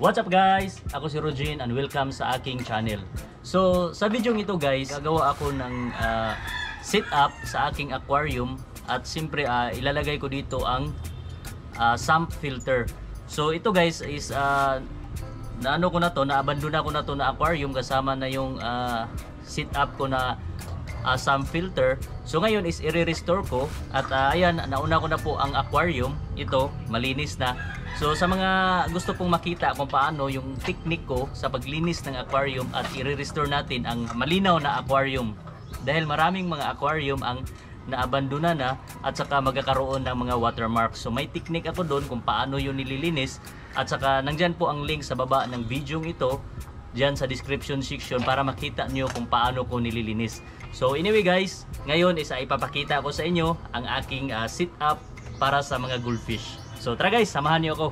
What's up guys? Ako si Rogin and welcome sa aking channel. So sa video ito guys, gagawa ako ng uh, setup sa aking aquarium at siyempre uh, ilalagay ko dito ang uh, sump filter. So ito guys is uh, naano ko na to, naabandona ko na to na aquarium kasama na yung uh, setup ko na uh, sump filter. So ngayon is i-restore ko at uh, ayan, nauna ko na po ang aquarium. Ito, malinis na. So sa mga gusto pong makita kung paano yung technique ko sa paglinis ng aquarium at i-restore natin ang malinaw na aquarium. Dahil maraming mga aquarium ang naabandona na at saka magkakaroon ng mga watermarks. So may technique ako doon kung paano yun nililinis at saka nandyan po ang link sa baba ng video ito dyan sa description section para makita nyo kung paano ko nililinis. So anyway guys, ngayon isa ipapakita ko sa inyo ang aking uh, sit up para sa mga goldfish. So tara guys, samahan niyo ako.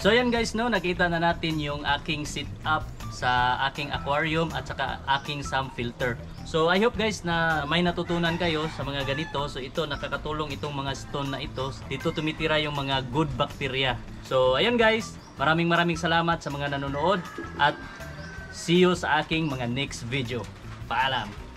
So yan guys no, nakita na natin yung aking setup sa aking aquarium at saka aking sump filter. So I hope guys na may natutunan kayo sa mga ganito. So ito nakakatulong itong mga stone na ito. Dito tumitira yung mga good bacteria. So ayun guys, maraming maraming salamat sa mga nanonood at see you sa aking mga next video. Paalam!